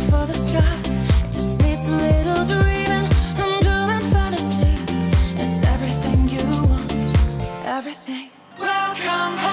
for the sky. It just needs a little dreaming fantasy. It's everything you want, everything. Welcome home.